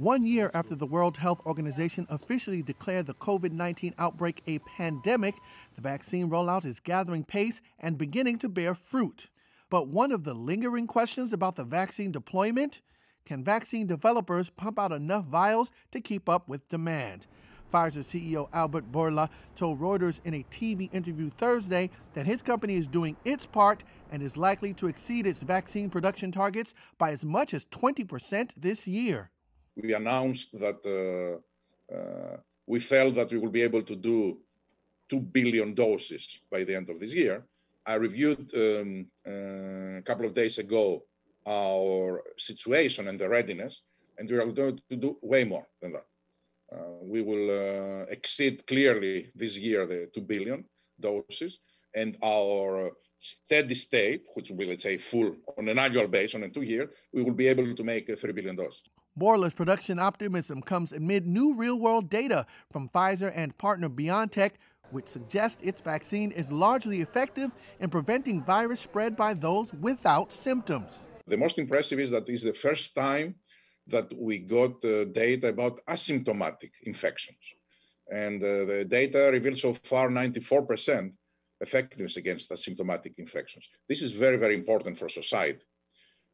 One year after the World Health Organization officially declared the COVID 19 outbreak a pandemic, the vaccine rollout is gathering pace and beginning to bear fruit. But one of the lingering questions about the vaccine deployment can vaccine developers pump out enough vials to keep up with demand? Pfizer CEO Albert Bourla told Reuters in a TV interview Thursday that his company is doing its part and is likely to exceed its vaccine production targets by as much as 20% this year we announced that uh, uh, we felt that we will be able to do 2 billion doses by the end of this year. I reviewed um, uh, a couple of days ago our situation and the readiness, and we are going to do way more than that. Uh, we will uh, exceed clearly this year the 2 billion doses, and our steady state, which will let's say, full on an annual basis on a two year, we will be able to make 3 billion doses. Bourla's production optimism comes amid new real world data from Pfizer and partner BioNTech, which suggests its vaccine is largely effective in preventing virus spread by those without symptoms. The most impressive is that it's the first time that we got uh, data about asymptomatic infections. And uh, the data reveals so far 94% effectiveness against asymptomatic infections. This is very, very important for society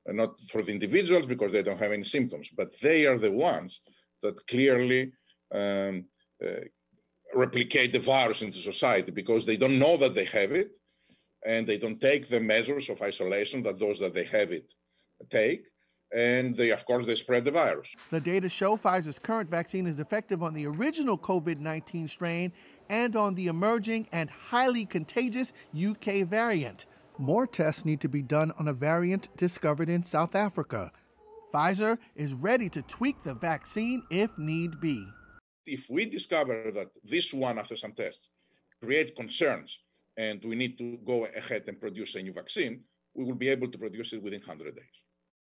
not for the individuals because they don't have any symptoms, but they are the ones that clearly um, uh, replicate the virus into society because they don't know that they have it and they don't take the measures of isolation that those that they have it take and they of course they spread the virus. The data show Pfizer's current vaccine is effective on the original COVID-19 strain and on the emerging and highly contagious UK variant. More tests need to be done on a variant discovered in South Africa. Pfizer is ready to tweak the vaccine if need be. If we discover that this one, after some tests, create concerns and we need to go ahead and produce a new vaccine, we will be able to produce it within 100 days.